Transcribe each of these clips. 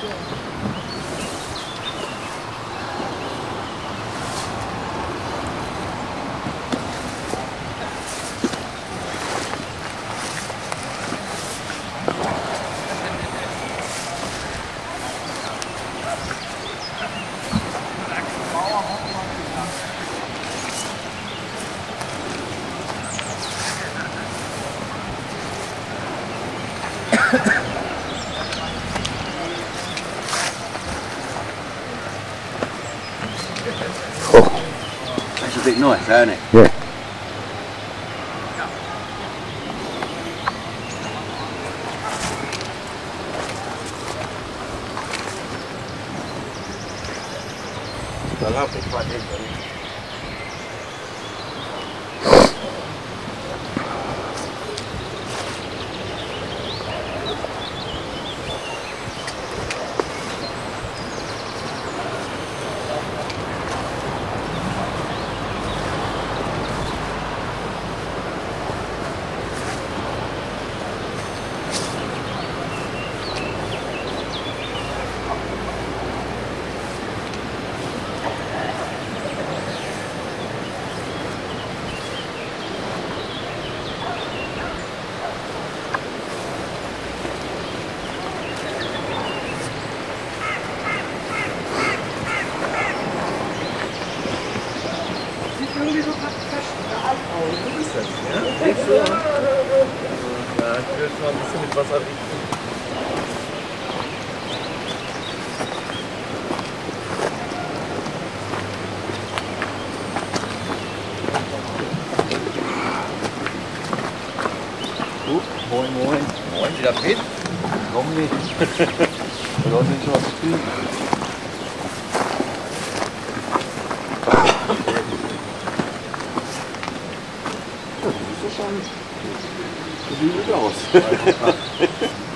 Yeah. nice, ain't it? Yeah. Mal ein bisschen mit Wasser riechen. Moin, moin. Moin, wieder fit? Warum nicht? Wir sollten nicht schon was spielen. Ja, das ist schon. Sieht gut aus.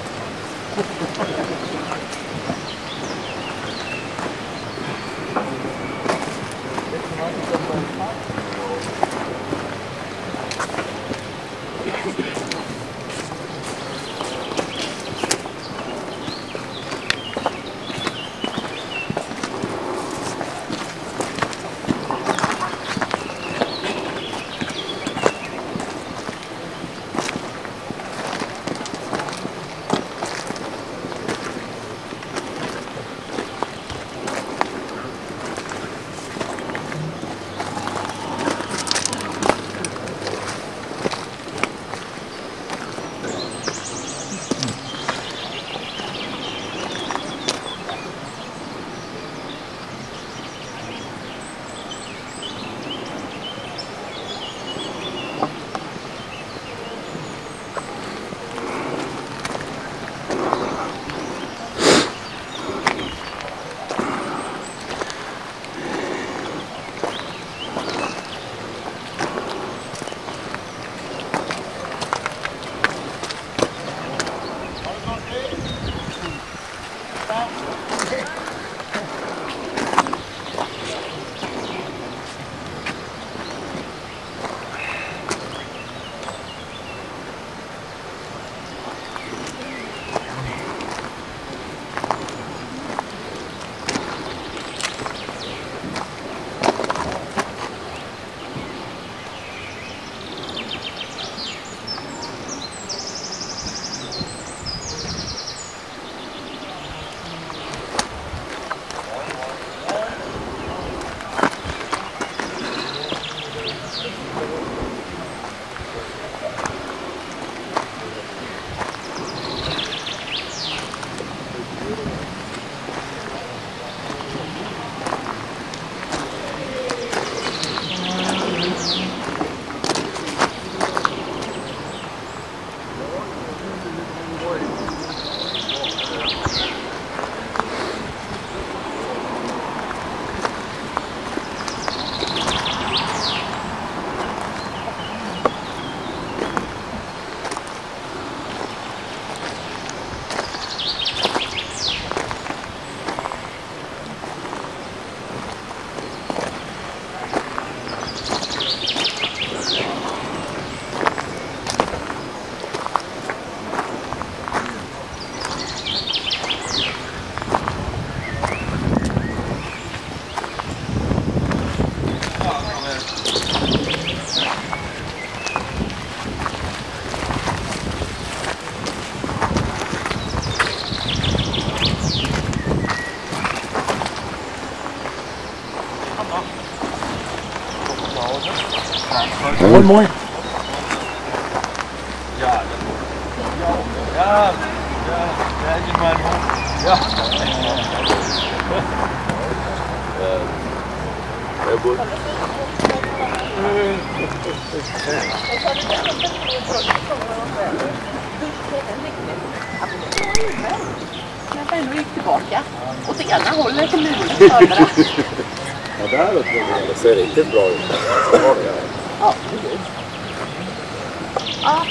Ja, ja, där är man Ja. Jag bor... Men jag ändå gick tillbaka. Åt det ena hållet och muren åt. Ja, där uppe ser riktigt bra ut. Ja, precis. Ja.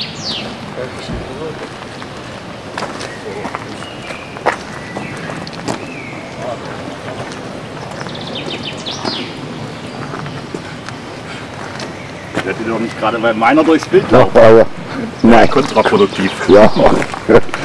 Ich hätte doch nicht gerade bei meiner durchs Bild Ja, laufen. nein, Kontraproduktiv. ja.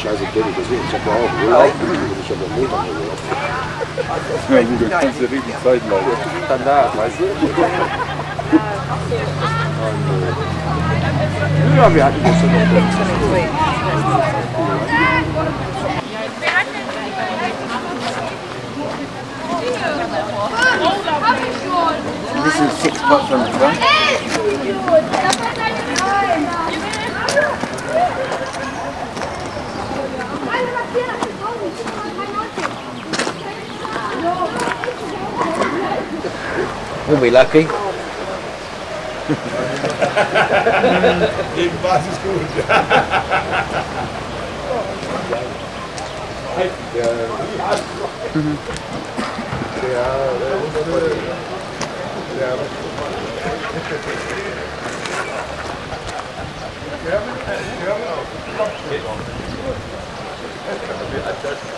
Scheiße, kenne ich deswegen. Ich habe ja auch Urlaub. Ich habe ja Montag Urlaub. Ja gut, dann kannst du richtig Zeit laufen. Danach, weißt du? Ja, This is six spots from the front. We'll be lucky. Det är skogen. Mm. Yeah.